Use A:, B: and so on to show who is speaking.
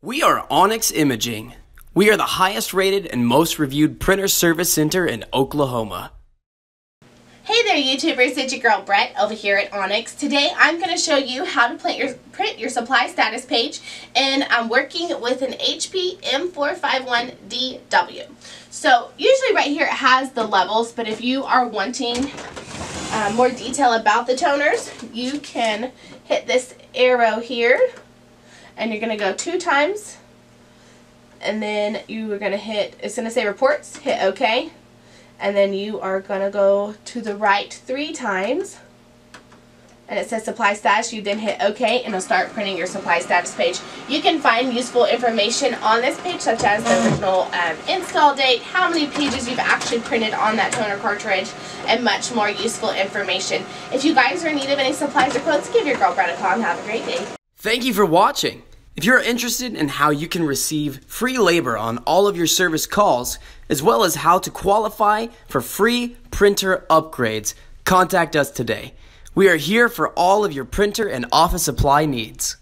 A: We are Onyx Imaging. We are the highest rated and most reviewed printer service center in Oklahoma.
B: Hey there YouTubers, it's your girl Brett over here at Onyx. Today I'm going to show you how to print your, print your supply status page and I'm working with an HP M451DW. So usually right here it has the levels but if you are wanting uh, more detail about the toners you can hit this arrow here and you're going to go two times. And then you are going to hit, it's going to say reports, hit OK. And then you are going to go to the right three times. And it says supply status. You then hit OK and it'll start printing your supply status page. You can find useful information on this page such as the original um, install date how many pages you've actually printed on that toner cartridge and much more useful information. If you guys are in need of any supplies or quotes give your girl Brett a call and have a great day.
A: Thank you for watching. If you're interested in how you can receive free labor on all of your service calls, as well as how to qualify for free printer upgrades, contact us today. We are here for all of your printer and office supply needs.